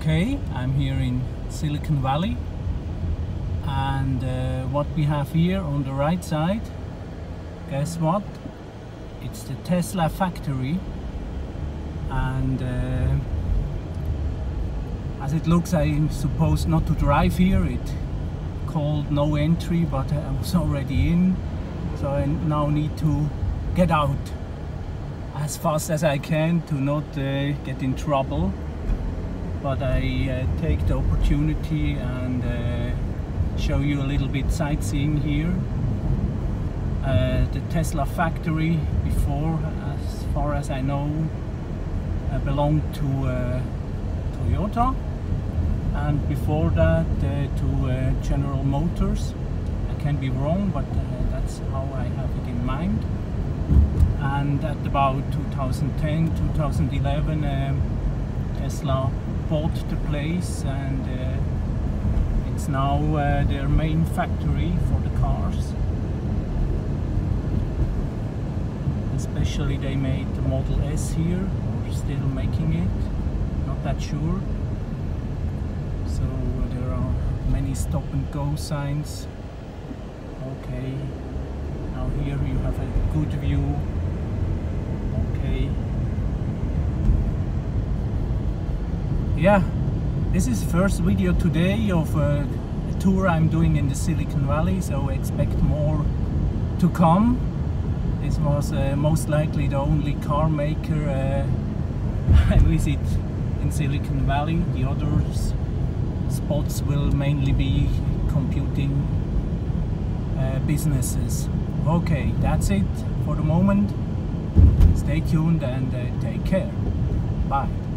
Okay, I'm here in Silicon Valley. And uh, what we have here on the right side, guess what? It's the Tesla factory. And uh, as it looks I'm supposed not to drive here, it called no entry but I was already in. So I now need to get out as fast as I can to not uh, get in trouble but I uh, take the opportunity and uh, show you a little bit sightseeing here. Uh, the Tesla factory before, as far as I know, uh, belonged to uh, Toyota and before that uh, to General Motors. I can be wrong, but that's how I have it in mind. And at about 2010, 2011, um, Tesla bought the place and uh, it's now uh, their main factory for the cars. Especially they made the Model S here, or still making it, not that sure. So there are many stop and go signs. Okay, now here you have a good view. Okay. Yeah this is first video today of a tour I'm doing in the Silicon Valley so expect more to come. This was uh, most likely the only car maker uh, I visit in Silicon Valley. The others spots will mainly be computing uh, businesses. Okay that's it for the moment. Stay tuned and uh, take care. Bye